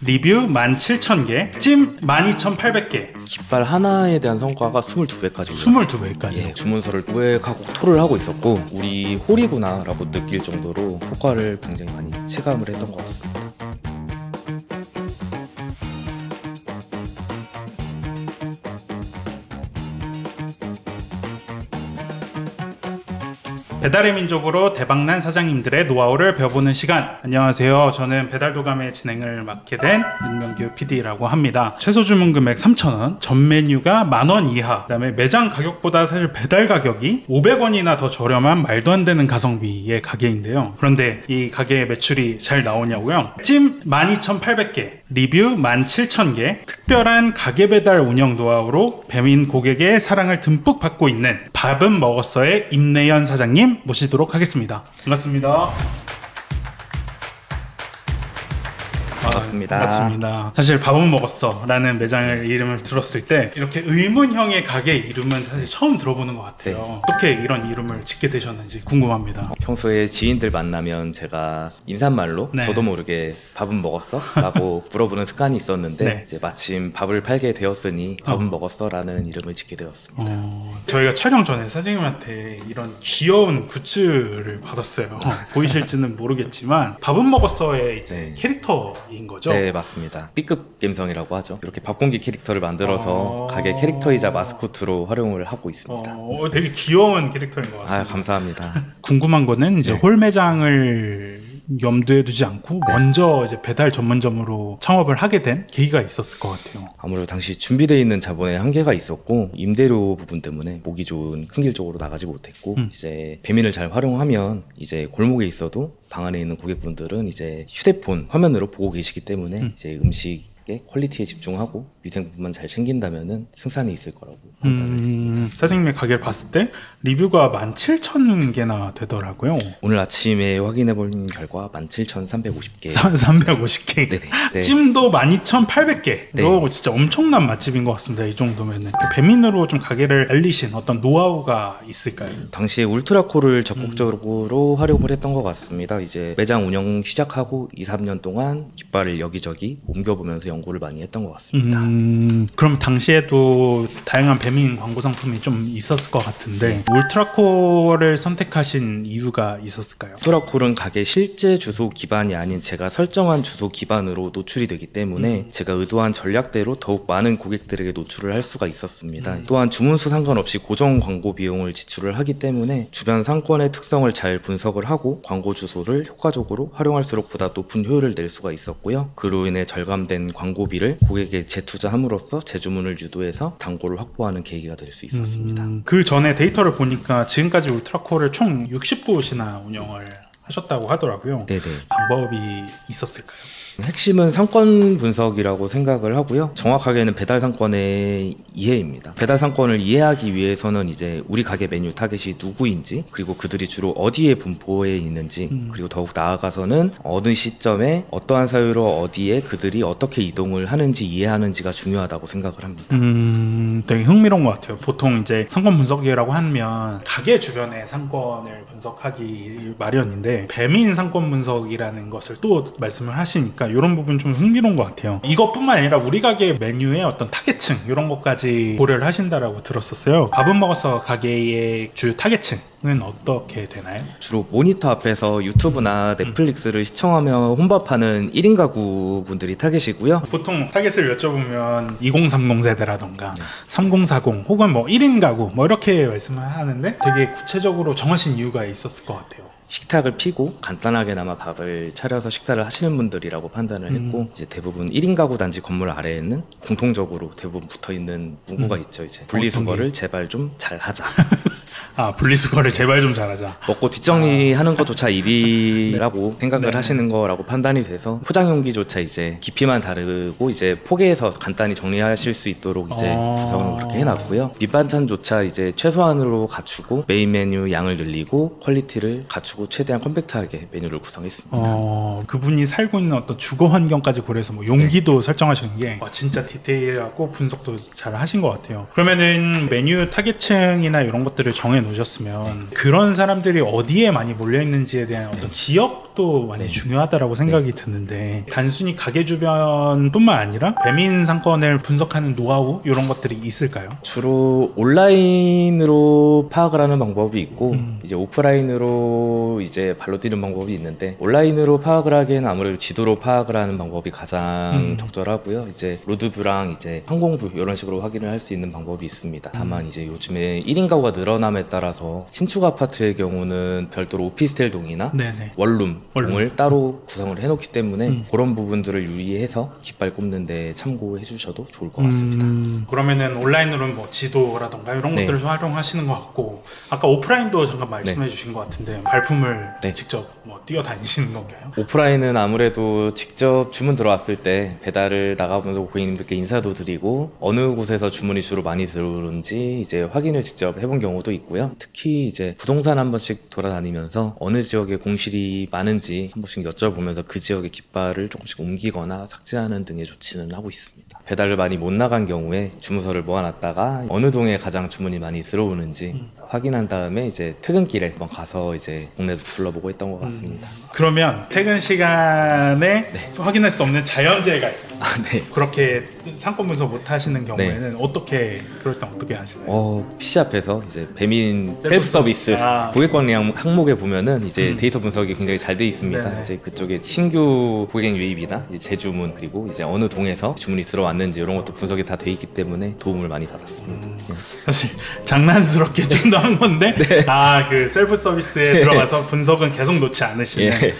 리뷰 17,000개, 찜 12,800개, 깃발 하나에 대한 성과가 22배까지 22배까지. 예, 주문서를 우액하고 토를 하고 있었고 우리 홀이구나라고 느낄 정도로 효과를 굉장히 많이 체감을 했던 것 같습니다. 배달의 민족으로 대박난 사장님들의 노하우를 배워보는 시간. 안녕하세요. 저는 배달도감의 진행을 맡게 된 윤명규 PD라고 합니다. 최소 주문 금액 3,000원, 전 메뉴가 만원 이하, 그 다음에 매장 가격보다 사실 배달 가격이 500원이나 더 저렴한 말도 안 되는 가성비의 가게인데요. 그런데 이 가게의 매출이 잘 나오냐고요? 찜 12,800개, 리뷰 17,000개, 특별한 가게 배달 운영 노하우로 배민 고객의 사랑을 듬뿍 받고 있는 밥은 먹었어의 임내연 사장님 모시도록 하겠습니다. 반갑습니다. 반갑습니다. 아, 반갑습니다. 사실 밥은 먹었어 라는 매장의 이름을 들었을 때 이렇게 의문형의 가게 이름은 사실 처음 들어보는 것 같아요. 네. 어떻게 이런 이름을 짓게 되셨는지 궁금합니다. 평소에 지인들 만나면 제가 인사말로 네. 저도 모르게 밥은 먹었어? 라고 물어보는 습관이 있었는데 네. 이제 마침 밥을 팔게 되었으니 밥은 어. 먹었어? 라는 이름을 짓게 되었습니다. 어, 저희가 촬영 전에 사장님한테 이런 귀여운 굿즈를 받았어요. 보이실지는 모르겠지만 밥은 먹었어의 이제 네. 캐릭터인 거죠. 네 맞습니다. B급 감성이라고 하죠. 이렇게 밥공기 캐릭터를 만들어서 어. 가게 캐릭터이자 마스코트로 활용을 하고 있습니다. 어, 되게 귀여운 캐릭터인 것 같습니다. 감사합니다. 궁금한 거는 이제 네. 홀 매장을 염두에 두지 않고 먼저 이제 배달 전문점으로 창업을 하게 된 계기가 있었을 것 같아요. 아무래도 당시 준비되어 있는 자본의 한계가 있었고 임대료 부분 때문에 보기 좋은 큰길 쪽으로 나가지 못했고 음. 이제 배민을 잘 활용하면 이제 골목에 있어도 방 안에 있는 고객분들은 이제 휴대폰 화면으로 보고 계시기 때문에 음. 이제 음식의 quality에 집중하고 위생 부분만 잘 챙긴다면은 승산이 있을 거라고 판단을 했습니다. 음, 사장님의 가게를 봤을 때 리뷰가 17,000개나 되더라고요. 오늘 아침에 확인해 본 결과 17,350개. 350개. 네네. 네. 찜도 12,800개. 네. 진짜 엄청난 맛집인 것 같습니다. 이 정도면은. 배민으로 좀 가게를 알리신 어떤 노하우가 있을까요? 당시에 울트라코를 적극적으로 활용을 했던 것 같습니다. 이제 매장 운영 시작하고 2, 3년 동안 깃발을 여기저기 옮겨보면서 연구를 많이 했던 것 같습니다. 음, 그럼 당시에도 다양한 배민 광고 상품이 좀 있었을 것 같은데 네. 울트라코를 선택하신 이유가 있었을까요? 울트라콜은 가게 실제 주소 기반이 아닌 제가 설정한 주소 기반으로 노출이 되기 때문에 제가 의도한 전략대로 더욱 많은 고객들에게 노출을 할 수가 있었습니다. 또한 주문수 상관없이 고정 광고 비용을 지출을 하기 때문에 주변 상권의 특성을 잘 분석을 하고 광고 주소를 효과적으로 활용할수록 보다 높은 효율을 낼 수가 있었고요. 그로 인해 절감된 광고비를 고객에게 재투자함으로써 재주문을 유도해서 단골을 확보하는 계기가 될 수 있었습니다. 음, 그 전에 데이터를 보니까 지금까지 울트라코를 총 60곳이나 운영을 하셨다고 하더라고요. 네네. 방법이 있었을까요? 핵심은 상권 분석이라고 생각을 하고요. 정확하게는 배달 상권의 이해입니다. 배달 상권을 이해하기 위해서는 이제 우리 가게 메뉴 타겟이 누구인지, 그리고 그들이 주로 어디에 분포해 있는지, 음. 그리고 더욱 나아가서는 어느 시점에 어떠한 사유로 어디에 그들이 어떻게 이동을 하는지 이해하는지가 중요하다고 생각을 합니다. 음, 되게 흥미로운 것 같아요. 보통 이제 상권 분석이라고 하면 가게 주변의 상권을 분석하기 마련인데 배민 상권 분석이라는 것을 또 말씀을 하시니까 이런 부분 좀 흥미로운 것 같아요. 이것뿐만 아니라 우리 가게 메뉴의 어떤 타겟층 이런 것까지 고려를 하신다라고 들었었어요. 밥은 먹어서 가게의 주 타겟층은 어떻게 되나요? 주로 모니터 앞에서 유튜브나 넷플릭스를 시청하며 혼밥하는 1인 가구 분들이 타겟이고요. 보통 타겟을 여쭤보면 2030 세대라던가 3040 혹은 뭐 1인 가구 뭐 이렇게 말씀을 하는데 되게 구체적으로 정하신 이유가 있었을 것 같아요. 식탁을 피고 간단하게나마 밥을 차려서 식사를 하시는 분들이라고 판단을 했고 음. 이제 대부분 1인 가구 단지 건물 아래에는 공통적으로 대부분 붙어 있는 문구가 음. 있죠 이제 분리수거를 제발 좀 잘 하자 아 분리수거를 제발 좀 잘하자. 먹고 뒷정리하는 것조차 일이라고 생각을 네. 하시는 거라고 판단이 돼서 포장 용기조차 이제 깊이만 다르고 이제 포개해서 간단히 정리하실 수 있도록 이제 어. 구성을 그렇게 해놨고요 밑반찬조차 이제 최소한으로 갖추고 메인 메뉴 양을 늘리고 quality를 갖추고 최대한 컴팩트하게 메뉴를 구성했습니다. 어 그분이 살고 있는 어떤 주거 환경까지 고려해서 뭐 용기도 설정하시는 게 와, 진짜 디테일하고 분석도 잘 하신 것 같아요. 그러면은 메뉴 타겟층이나 이런 것들을 정해 놓 으셨으면 그런 사람들이 어디에 많이 몰려 있는지에 대한 어떤 지역도 많이 네. 중요하다라고 생각이 드는데 단순히 가게 주변뿐만 아니라 배민 상권을 분석하는 노하우 이런 것들이 있을까요? 주로 온라인으로 파악을 하는 방법이 있고 음. 이제 오프라인으로 이제 발로 뛰는 방법이 있는데 온라인으로 파악을 하기에는 아무래도 지도로 파악을 하는 방법이 가장 음. 적절하고요. 이제 로드뷰랑 이제 항공뷰 이런 식으로 확인을 할 수 있는 방법이 있습니다. 다만 이제 요즘에 1인 가구가 늘어남에 따라 서 신축 아파트의 경우는 별도로 오피스텔 동이나 네네. 원룸 원룸. 동을 따로 구성을 해놓기 때문에 음. 그런 부분들을 유의해서 깃발 꼽는데 참고해 주셔도 좋을 것 같습니다. 음, 그러면은 온라인으로는 뭐 지도라던가 이런 네. 것들을 활용하시는 것 같고 아까 오프라인도 잠깐 말씀해 주신 것 같은데 발품을 네. 직접 뭐 뛰어다니시는 건가요? 오프라인은 아무래도 직접 주문 들어왔을 때 배달을 나가면서 고객님들께 인사도 드리고 어느 곳에서 주문이 주로 많이 들어오는지 이제 확인을 직접 해본 경우도 있고요. 특히 이제 부동산 한 번씩 돌아다니면서 어느 지역에 공실이 많은지 한 번씩 여쭤보면서 그 지역의 깃발을 조금씩 옮기거나 삭제하는 등의 조치는 하고 있습니다. 배달을 많이 못 나간 경우에 주문서를 모아놨다가 어느 동에 가장 주문이 많이 들어오는지 확인한 다음에 이제 퇴근길에 한번 가서 이제 동네도 둘러보고 했던 것 같습니다. 그러면 퇴근 시간에 확인할 수 없는 자연재해가 있어요. 아, 네. 그렇게 상권 분석 못 하시는 경우에는 어떻게 그럴 땐 어떻게 하시나요? 어, PC 앞에서 이제 배민 셀프 서비스 아. 고객 관리 항- 항목에 보면은 이제 음. 데이터 분석이 굉장히 잘 돼 있습니다. 네네. 이제 그쪽에 신규 고객 유입이나 이제 재주문 그리고 이제 어느 동에서 주문이 들어왔는지 이런 것도 분석이 다 돼 있기 때문에 도움을 많이 받았습니다. 음. 예. 사실 장난스럽게 좀더 한 건데 아그 셀프 서비스에 들어가서 분석은 계속 놓지 않으시는 예.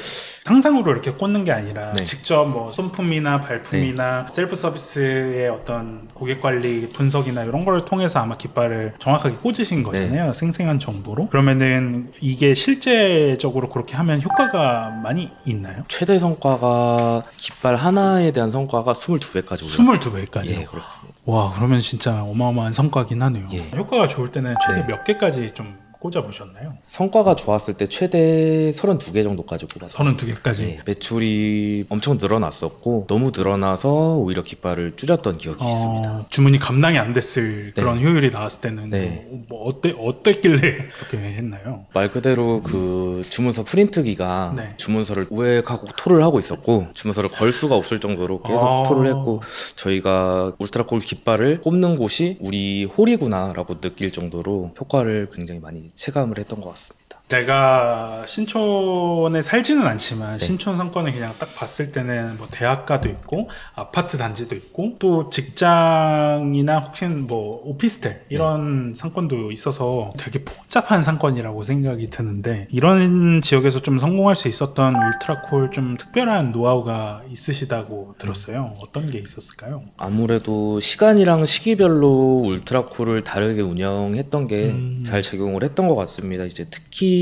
상상으로 이렇게 꽂는 게 아니라 네. 직접 뭐 손품이나 발품이나 셀프 서비스의 어떤 고객 관리 분석이나 이런 걸 통해서 아마 깃발을 정확하게 꽂으신 거잖아요. 생생한 정보로. 그러면은 이게 실제적으로 그렇게 하면 효과가 많이 있나요? 최대 성과가 깃발 하나에 대한 성과가 22배까지 올라. 22배까지. 예, 그렇습니다. 와, 그러면 진짜 어마어마한 성과긴 하네요. 예. 효과가 좋을 때는 최대 네. 몇 개까지 좀 꽂아 보셨나요? 성과가 좋았을 때 최대 32개 정도까지 꽂았어요. 32개까지. 예, 매출이 엄청 늘어났었고 너무 늘어나서 오히려 깃발을 줄였던 기억이 있습니다. 어, 주문이 감당이 안 됐을 네. 그런 효율이 나왔을 때는 네. 뭐, 뭐 어때 어땠길래 그렇게 했나요? 말 그대로 그 주문서 프린트기가 네. 주문서를 우회하고 토를 하고 있었고 주문서를 걸 수가 없을 정도로 계속 아. 토를 했고 저희가 울트라콜 깃발을 꼽는 곳이 우리 홀이구나라고 느낄 정도로 효과를 굉장히 많이 체감을 했던 것 같습니다. 제가 신촌에 살지는 않지만 네. 신촌 상권을 그냥 딱 봤을 때는 뭐 대학가도 있고 아파트 단지도 있고 또 직장이나 혹시 뭐 오피스텔 이런 상권도 있어서 되게 복잡한 상권이라고 생각이 드는데 이런 지역에서 좀 성공할 수 있었던 울트라콜 좀 특별한 노하우가 있으시다고 들었어요. 어떤 게 있었을까요? 아무래도 시간이랑 시기별로 울트라콜을 다르게 운영했던 게 음. 잘 적용을 했던 것 같습니다. 이제 특히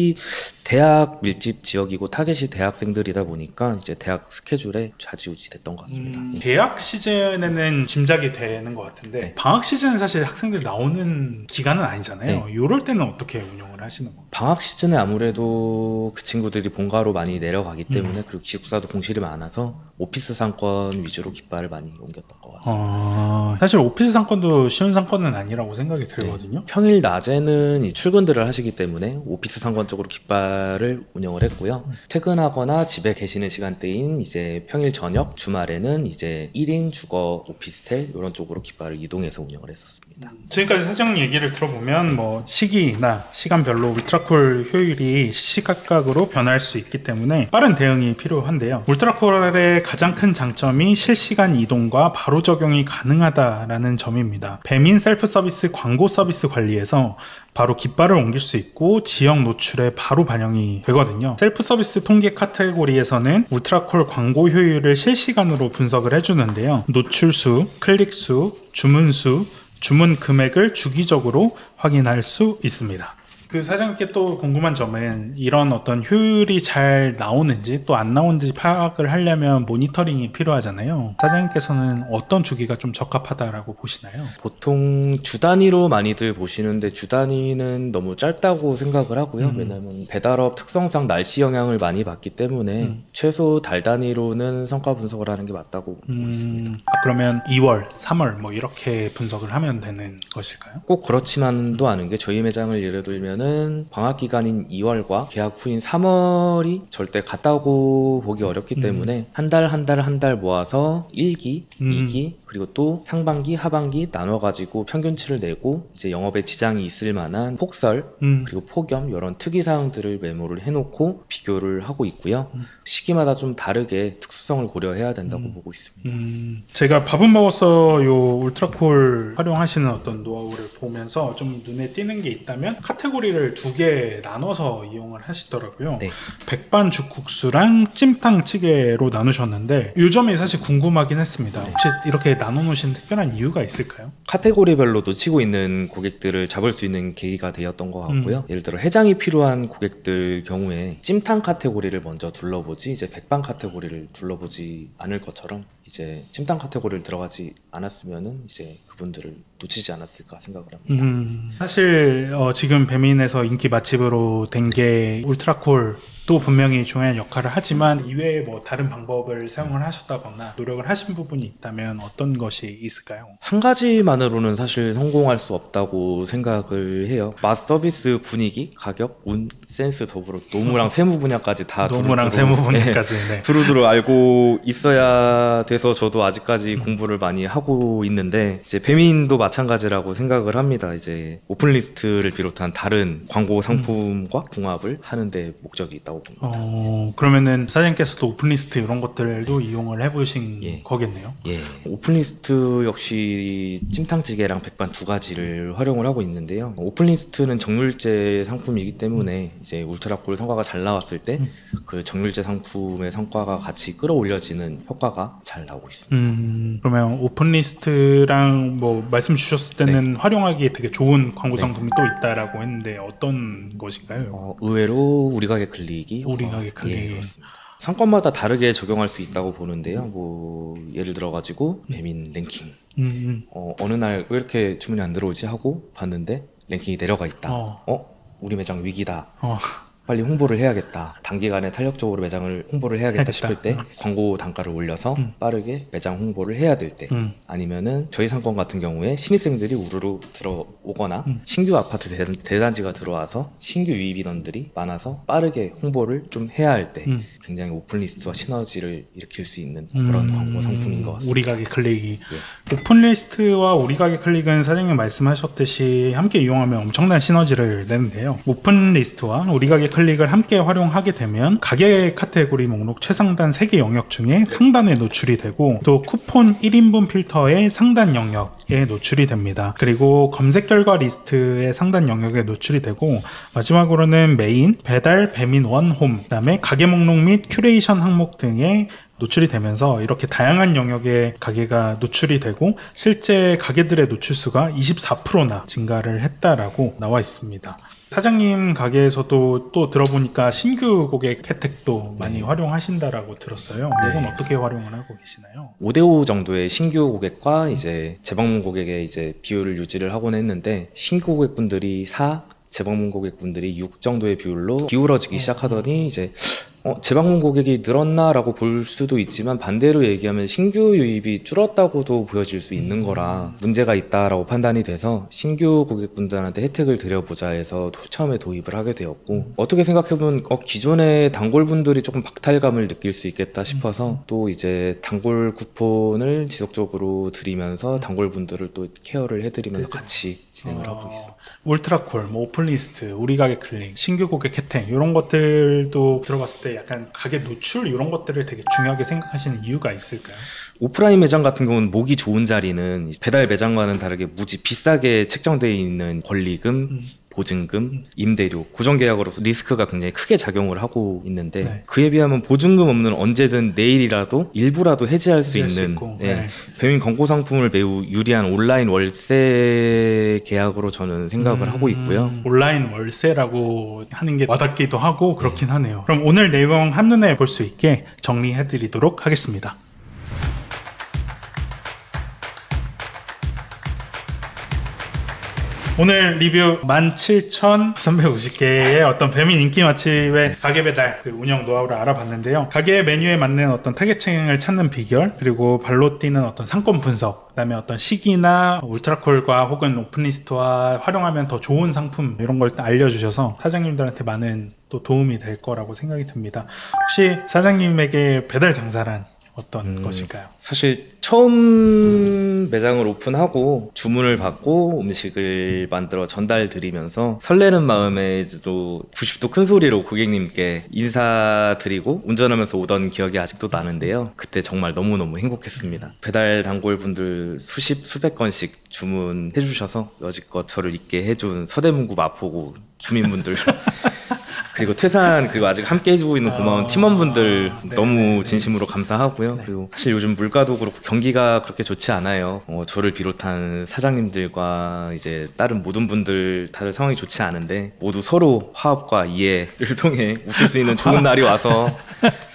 대학 밀집 지역이고 타겟이 대학생들이다 보니까 이제 대학 스케줄에 좌지우지 됐던 것 같습니다. 음, 예. 대학 시즌에는 짐작이 되는 것 같은데 네. 방학 시즌은 사실 학생들 나오는 기간은 아니잖아요. 이럴 때는 어떻게 운영을 하시는 건가요? 방학 시즌에 아무래도 그 친구들이 본가로 많이 내려가기 음. 때문에 그리고 기숙사도 공실이 많아서 오피스 상권 위주로 깃발을 많이 옮겼던 것 같습니다. 어, 사실 오피스 상권도 쉬운 상권은 아니라고 생각이 들거든요. 평일 낮에는 이 출근들을 하시기 때문에 오피스 상권 쪽으로 깃발을 운영을 했고요. 퇴근하거나 집에 계시는 시간대인 이제 평일 저녁, 주말에는 이제 1인 주거 오피스텔 이런 쪽으로 깃발을 이동해서 운영을 했었습니다. 지금까지 사장 얘기를 들어보면 뭐 시기나 시간별로 울트라콜 효율이 시시각각으로 변할 수 있기 때문에 빠른 대응이 필요한데요. 울트라콜의 가장 큰 장점이 실시간 이동과 바로 적용이 가능하다라는 점입니다. 배민 셀프 서비스 광고 서비스 관리에서 바로 깃발을 옮길 수 있고 지역 노출에 바로 반영이 되거든요. 셀프 서비스 통계 카테고리에서는 울트라콜 광고 효율을 실시간으로 분석을 해주는데요. 노출수, 클릭수, 주문수, 주문 금액을 주기적으로 확인할 수 있습니다. 그 사장님께 또 궁금한 점은 이런 어떤 효율이 잘 나오는지 또 안 나오는지 파악을 하려면 모니터링이 필요하잖아요. 사장님께서는 어떤 주기가 좀 적합하다라고 보시나요? 보통 주 단위로 많이들 보시는데 주 단위는 너무 짧다고 생각을 하고요. 음. 왜냐하면 배달업 특성상 날씨 영향을 많이 받기 때문에 음. 최소 달 단위로는 성과 분석을 하는 게 맞다고 보고 있습니다. 음, 아, 그러면 2월, 3월 뭐 이렇게 분석을 하면 되는 것일까요? 꼭 그렇지만도 않은 게 저희 매장을 예를 들면 뭐 냐면은 방학 기간인 2월과 계약 후인 3월이 절대 같다고 보기 어렵기 음. 때문에 한 달 한 달 한 달 모아서 1기, 음. 2기 그리고 또 상반기, 하반기 나눠 가지고 평균치를 내고 이제 영업에 지장이 있을 만한 폭설 음. 그리고 폭염 이런 특이 사항들을 메모를 해놓고 비교를 하고 있고요. 시기마다 좀 다르게 특수성을 고려해야 된다고 보고 있습니다. 음, 제가 밥은 먹었어 요 울트라콜 활용하시는 어떤 노하우를 보면서 좀 눈에 띄는 게 있다면 카테고리를 두 개 나눠서 이용을 하시더라고요. 네. 백반 죽국수랑 찜탕 찌개로 나누셨는데 요 점이 사실 궁금하긴 했습니다. 혹시 이렇게 나눠 놓으신 특별한 이유가 있을까요? 카테고리별로 놓치고 있는 고객들을 잡을 수 있는 계기가 되었던 것 같고요. 예를 들어 해장이 필요한 고객들 경우에 찜탕 카테고리를 먼저 둘러보 지 이제 백반 카테고리를 둘러보지 않을 것처럼 이제 찜탕 카테고리를 들어가지 않았으면은 이제 그분들을 놓치지 않았을까 생각을 합니다. 음, 사실 어, 지금 배민에서 인기 맛집으로 된 게 울트라콜 또 분명히 중요한 역할을 하지만 이외에 뭐 다른 방법을 사용을 하셨다거나 노력을 하신 부분이 있다면 어떤 것이 있을까요? 한 가지만으로는 사실 성공할 수 없다고 생각을 해요. 맛 서비스 분위기, 가격, 운, 센스 더불어 노무랑 세무 분야까지 다 노무랑 두루두루- 세무 네, 분야까지 네. 두루두루 알고 있어야 돼서 저도 아직까지 공부를 많이 하고 있는데 이제 배민도 마찬가지라고 생각을 합니다. 이제 오픈리스트를 비롯한 다른 광고 상품과 궁합을 하는데 목적이 있다고 봅니다. 어, 그러면은 사장님께서도 오픈리스트 이런 것들도 이용을 해보신 예. 거겠네요. 예, 오픈리스트 역시 찜탕찌개랑 백반 두 가지를 활용을 하고 있는데요. 오픈리스트는 정률제 상품이기 때문에 이제 울트라콜 성과가 잘 나왔을 때 그 정률제 상품의 성과가 같이 끌어올려지는 효과가 잘 나오고 있습니다. 음, 그러면 오픈리스트랑 뭐 말씀 주셨을 때는 네. 활용하기에 되게 좋은 광고 상품이 또 있다라고 했는데 어떤 것인가요? 어, 의외로 우리 가게 클릭 어, 가게 클릭. 예, 그렇습니다. 상권마다 다르게 적용할 수 있다고 보는데요. 뭐 예를 들어 가지고 배민 랭킹 음, 음. 어, 어느 날 왜 이렇게 주문이 안 들어오지 하고 봤는데 랭킹이 내려가 있다. 어. 어, 우리 매장 위기다. 어, 빨리 홍보를 해야겠다. 단기간에 탄력적으로 매장을 홍보를 해야겠다 해야겠다. 싶을 때 광고 단가를 올려서 음. 빠르게 매장 홍보를 해야 될 때 음. 아니면은 저희 상권 같은 경우에 신입생들이 우르르 들어오거나 음. 신규 아파트 대단, 대단지가 들어와서 신규 유입 인원들이 많아서 빠르게 홍보를 좀 해야 할때 음. 굉장히 오픈리스트와 시너지를 일으킬 수 있는 그런 음, 광고 상품인 것 같습니다. 우리 가게 클릭이 예. 오픈리스트와 우리 가게 클릭은 사장님 말씀하셨듯이 함께 이용하면 엄청난 시너지를 내는데요. 오픈리스트와 우리 가게 클릭을 함께 활용하게 되면 가게 카테고리 목록 최상단 3개 영역 중에 상단에 노출이 되고 또 쿠폰 1인분 필터의 상단 영역에 노출이 됩니다. 그리고 검색 결과 리스트의 상단 영역에 노출이 되고 마지막으로는 메인, 배달, 배민원 홈, 그다음에 가게 목록 및 큐레이션 항목 등의 노출이 되면서 이렇게 다양한 영역의 가게가 노출이 되고 실제 가게들의 노출수가 24%나 증가를 했다라고 나와 있습니다. 사장님 가게에서도 또 들어보니까 신규 고객 혜택도 많이 활용하신다라고 들었어요. 네. 이건 어떻게 활용을 하고 계시나요? 5대5 정도의 신규 고객과 이제 재방문 고객의 이제 비율을 유지를 하곤 했는데 신규 고객분들이 4, 재방문 고객분들이 6 정도의 비율로 기울어지기 시작하더니 이제 어, 재방문 고객이 늘었나라고 볼 수도 있지만 반대로 얘기하면 신규 유입이 줄었다고도 보여질 수 있는 거라 문제가 있다라고 판단이 돼서 신규 고객분들한테 혜택을 드려보자 해서 도- 처음에 도입을 하게 되었고 어떻게 생각해보면 어, 기존의 단골분들이 조금 박탈감을 느낄 수 있겠다 싶어서 또 이제 단골 쿠폰을 지속적으로 드리면서 단골분들을 또 케어를 해드리면서 같이 진행을 하고 있습니다. 울트라콜, 뭐 오픈리스트, 우리 가게 클릭, 신규 고객 혜택 이런 것들도 들어봤을 때 약간 가게 노출 이런 것들을 되게 중요하게 생각하시는 이유가 있을까요? 오프라인 매장 같은 경우는 목이 좋은 자리는 배달 매장과는 다르게 무지 비싸게 책정되어 있는 권리금, 음. 보증금, 임대료, 고정계약으로서 리스크가 굉장히 크게 작용을 하고 있는데 네. 그에 비하면 보증금 없는 언제든 내일이라도 일부라도 해지할 수 있는 예, 네. 배민 광고 상품을 매우 유리한 온라인 월세 계약으로 저는 생각을 하고 있고요. 음, 온라인 월세라고 하는 게 와닿기도 하고 그렇긴 하네요. 그럼 오늘 내용 한눈에 볼 수 있게 정리해 드리도록 하겠습니다. 오늘 리뷰 17,350개의 어떤 배민 인기 맛집의 가게 배달 그 운영 노하우를 알아봤는데요. 가게 메뉴에 맞는 어떤 타겟층을 찾는 비결, 그리고 발로 뛰는 어떤 상권 분석, 그다음에 어떤 시기나 울트라콜과 혹은 오픈리스트와 활용하면 더 좋은 상품 이런 걸 알려주셔서 사장님들한테 많은 또 도움이 될 거라고 생각이 듭니다. 혹시 사장님에게 배달 장사란 어떤 음. 것일까요? 사실 처음 매장을 오픈하고 주문을 받고 음식을 만들어 전달 드리면서 설레는 마음에도 90도 큰 소리로 고객님께 인사드리고 운전하면서 오던 기억이 아직도 나는데요. 그때 정말 너무너무 행복했습니다. 배달 단골 분들 수십 수백 건씩 주문해 주셔서 여지껏 저를 있게 해준 서대문구 마포구 주민분들 그리고 퇴산 그리고 아직 함께 해주고 있는 고마운 아, 팀원분들 네, 너무 네, 네. 진심으로 감사하고요. 그리고 사실 요즘 물가도 그렇고 경기가 그렇게 좋지 않아요. 어, 저를 비롯한 사장님들과 이제 다른 모든 분들 다들 상황이 좋지 않은데 모두 서로 화합과 이해를 통해 웃을 수 있는 좋은 날이 와서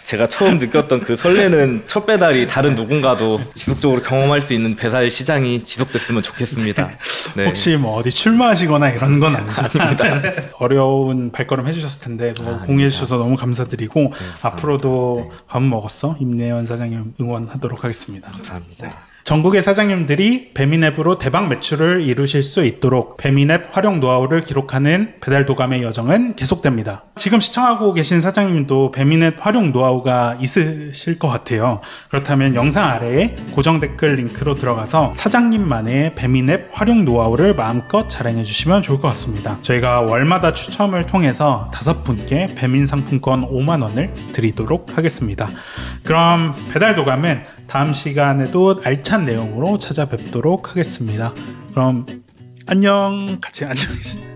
제가 처음 느꼈던 그 설레는 첫 배달이 다른 누군가도 지속적으로 경험할 수 있는 배달 시장이 지속됐으면 좋겠습니다. 네. 혹시 뭐 어디 출마하시거나 이런 건 아니십니다. 어려운 발걸음 해주셨을 텐데 뭐 공유해 주셔서 너무 감사드리고 앞으로도 밥 먹었어 임내원 사장님 응원하도록 하겠습니다. 감사합니다. 전국의 사장님들이 배민앱으로 대박 매출을 이루실 수 있도록 배민앱 활용 노하우를 기록하는 배달 도감의 여정은 계속됩니다. 지금 시청하고 계신 사장님도 배민앱 활용 노하우가 있으실 것 같아요. 그렇다면 영상 아래에 고정 댓글 링크로 들어가서 사장님만의 배민앱 활용 노하우를 마음껏 자랑해 주시면 좋을 것 같습니다. 저희가 월마다 추첨을 통해서 다섯 분께 배민 상품권 5만 원을 드리도록 하겠습니다. 그럼 배달 도감은 다음 시간에도 알찬 내용으로 찾아뵙도록 하겠습니다. 그럼 안녕 같이 안녕 계시.